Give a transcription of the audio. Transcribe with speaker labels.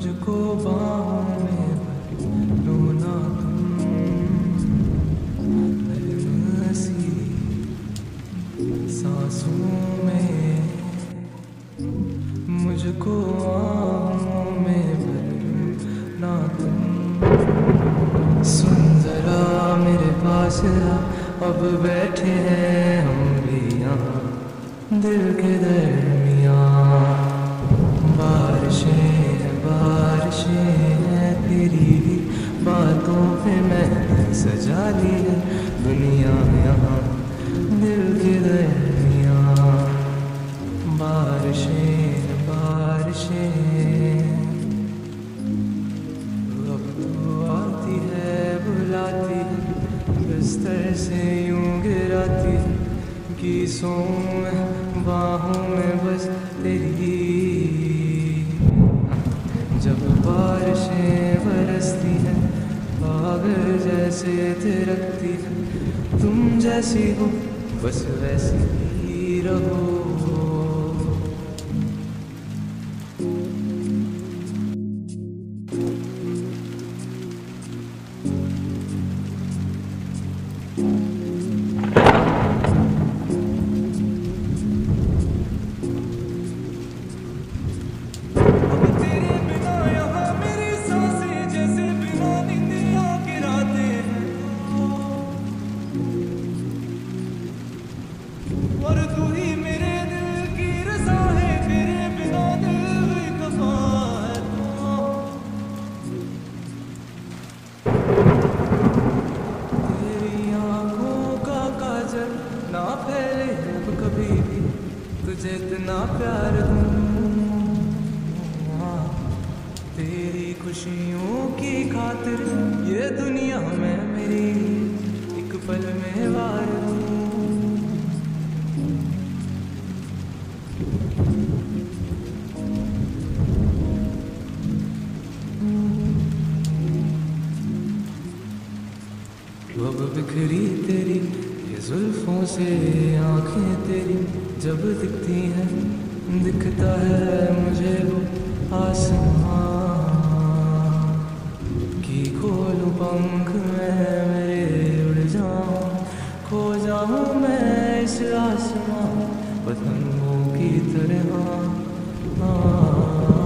Speaker 1: मुझको बाहों में लो ना तुम। सांसों में, मुझको आहों में ना तुम। सुन जरा मेरे पास, अब बैठे हैं। पे मैंने सजा ली है दुनिया यहाँ, दिल के दरमियाँ बारिशें बारिशें। आती है, बुलाती बिस्तर से यूँ गिराती है। गीसों में, बाहों में बस तेरी। जब बारिशें बरसती हैं पागल जैसे थिरकती है तुम जैसी हो बस वैसी ही रहो। तुझे इतना प्यार दूँ। तेरी खुशियों की खातिर ये दुनिया में मेरी एक पल में वार दूँ। बिखरी तेरी ये जुल्फों से आँखें तेरी जब दिखती हैं, दिखता है मुझे वो आसमां की खोलूं पंख में मेरे उड़ जाऊँ, खो जाऊँ मैं इस आसमां पतंगों की तरह। हाँ।